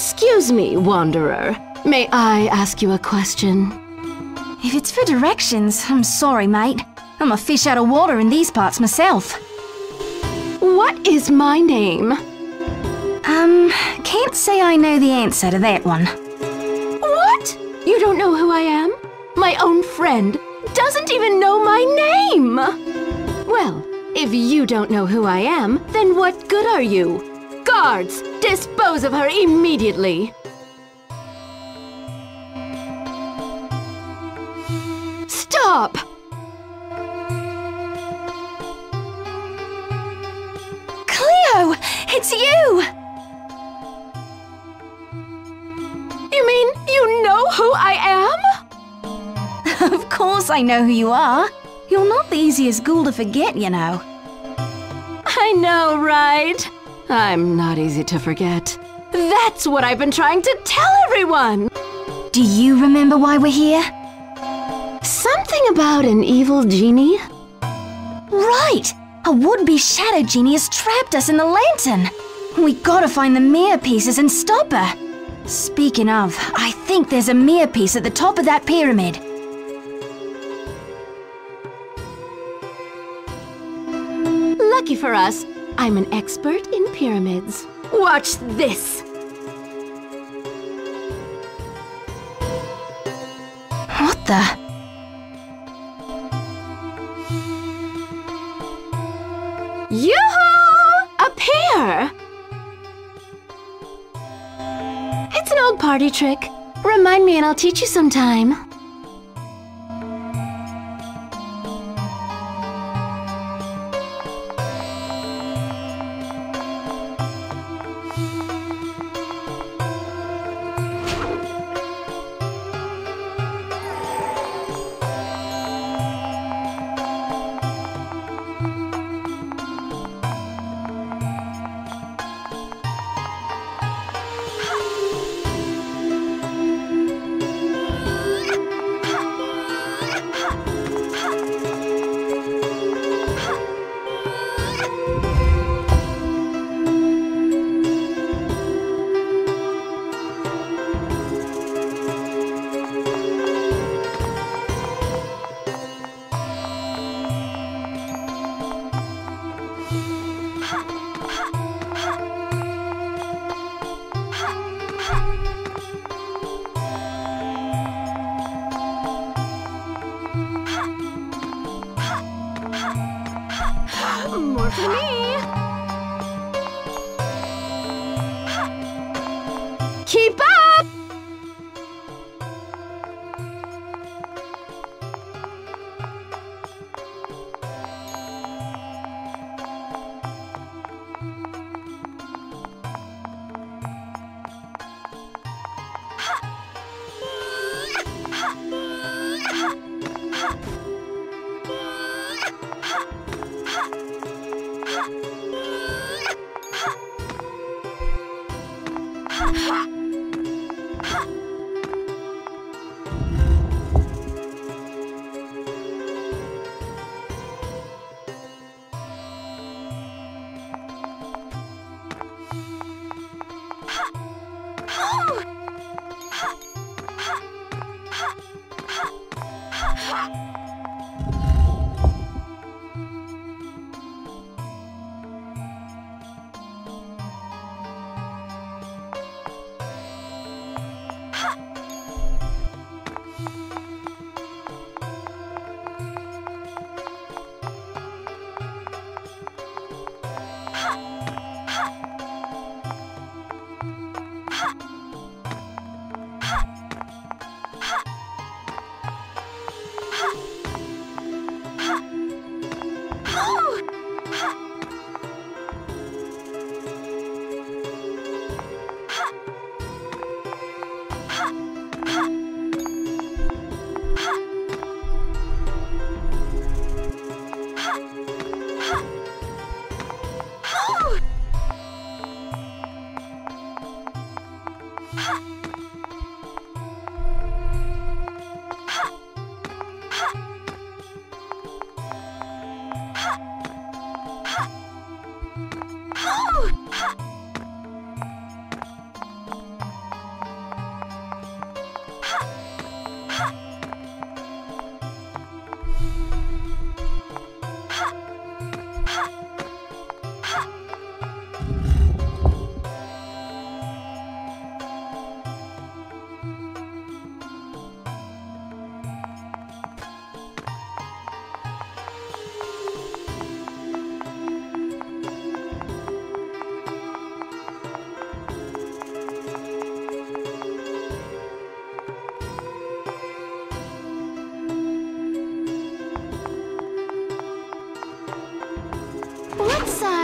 Excuse me, Wanderer. May I ask you a question? If it's for directions, I'm sorry, mate. I'm a fish out of water in these parts myself. What is my name? Um, can't say I know the answer to that one. What? You don't know who I am? My own friend doesn't even know my name! Well, if you don't know who I am, then what good are you? Guards, dispose of her immediately! Stop! Cleo! It's you! You mean you know who I am? of course I know who you are. You're not the easiest ghoul to forget, you know. I know, right? I'm not easy to forget. That's what I've been trying to tell everyone! Do you remember why we're here? Something about an evil genie? Right! A would-be shadow genie has trapped us in the lantern! We gotta find the mirror pieces and stop her! Speaking of, I think there's a mirror piece at the top of that pyramid. Lucky for us, I'm an expert in pyramids. Watch this! What the? Yoo-hoo! A pear! It's an old party trick. Remind me and I'll teach you sometime.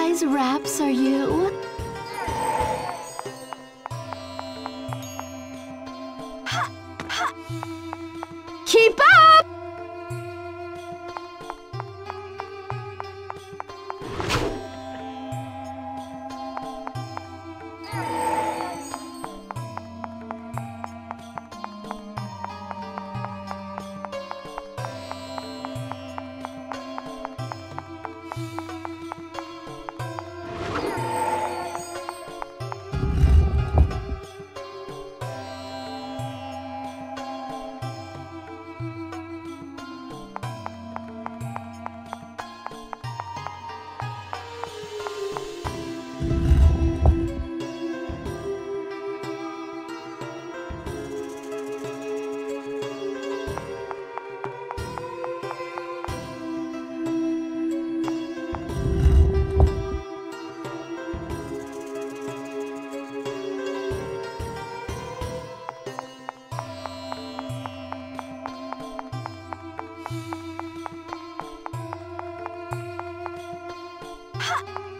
Size wraps are you? What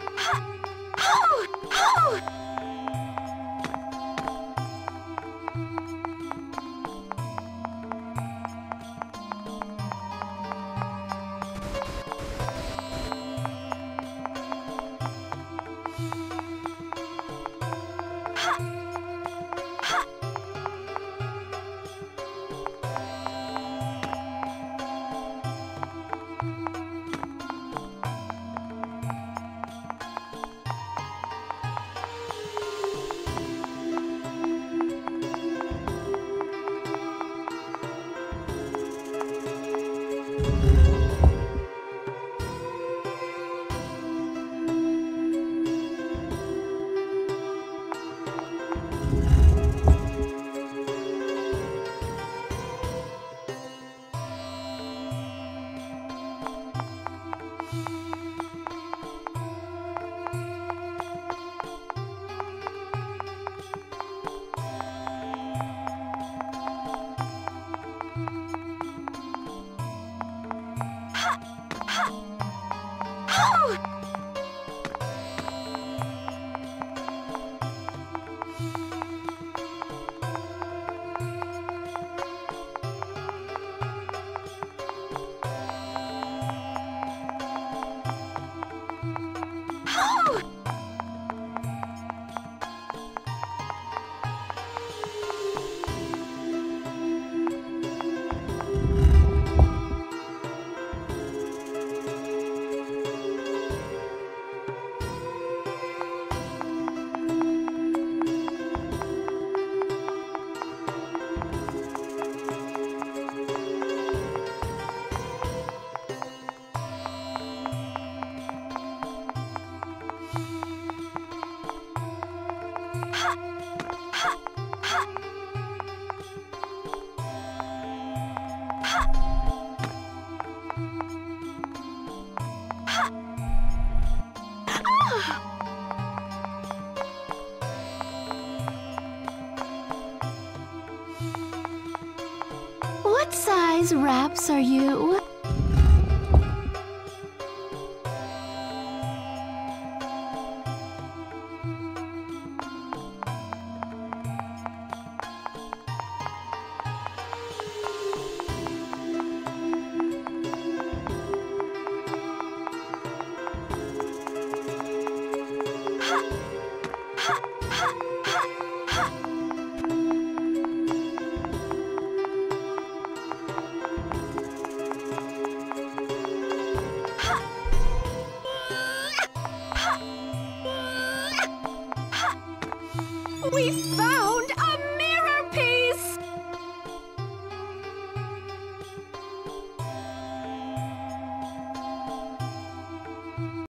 wraps are you?